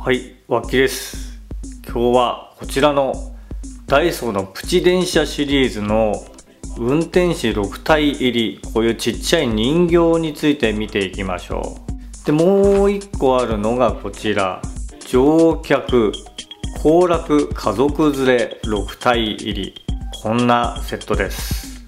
はいわきです。今日はこちらのダイソーのプチ電車シリーズの運転士6体入りこういうちっちゃい人形について見ていきましょう。でもう一個あるのがこちら。乗客行楽家族連れ6体入り。こんなセットです。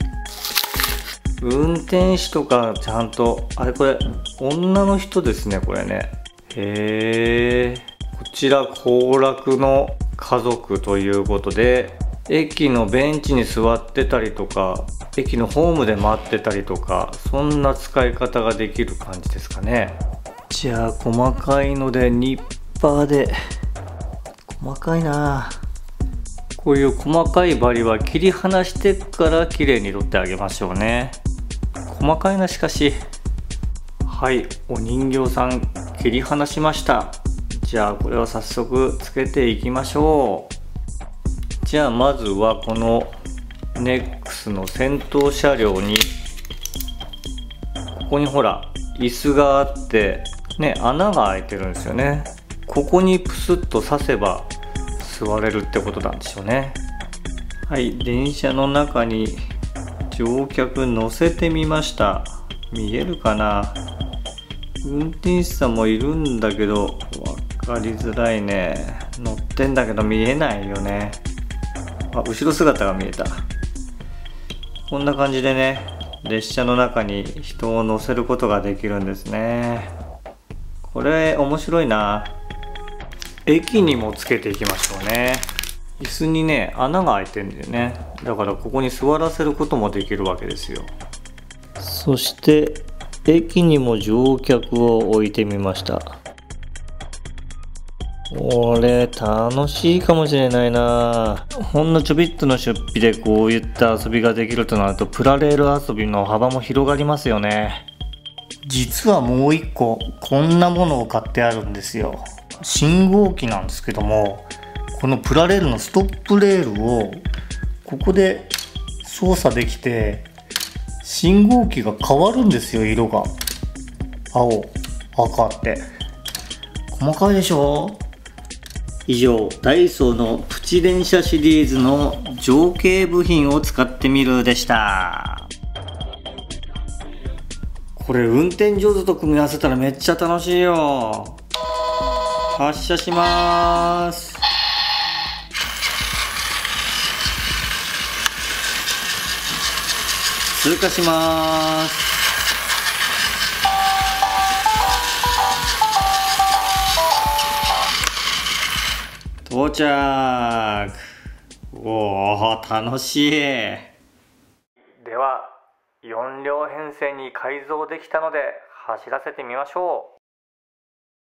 運転士とかちゃんとあれこれ女の人ですねこれね。へえちら行楽の家族ということで駅のベンチに座ってたりとか駅のホームで待ってたりとかそんな使い方ができる感じですかね。じゃあ細かいのでニッパーで。細かいな。こういう細かい針は切り離してから綺麗に取ってあげましょうね。細かいなしかし。はいお人形さん切り離しましたじゃあこれを早速つけていきましょう。じゃあまずはこのネックスの先頭車両にここにほら椅子があってね穴が開いてるんですよね。ここにプスッと刺せば座れるってことなんでしょうね。はい電車の中に乗客乗せてみました。見えるかな？運転手さんもいるんだけど分かりづらいね乗ってんだけど見えないよね。あ後ろ姿が見えた。こんな感じでね列車の中に人を乗せることができるんですね。これ面白いな。駅にもつけていきましょうね。椅子にね穴が開いてんだよね。だからここに座らせることもできるわけですよ。そして駅にも乗客を置いてみました。これ楽しいかもしれないな。ほんのちょびっとの出費でこういった遊びができるとなるとプラレール遊びの幅も広がりますよね。実はもう一個こんなものを買ってあるんですよ。信号機なんですけどもこのプラレールのストップレールをここで操作できて信号機が変わるんですよ色が。青赤って。細かいでしょ？以上ダイソーのプチ電車シリーズの情景部品を使ってみるでした。これ運転上手と組み合わせたらめっちゃ楽しいよ。発車します。通過します。到着。おお楽しい。では4両編成に改造できたので走らせてみましょう。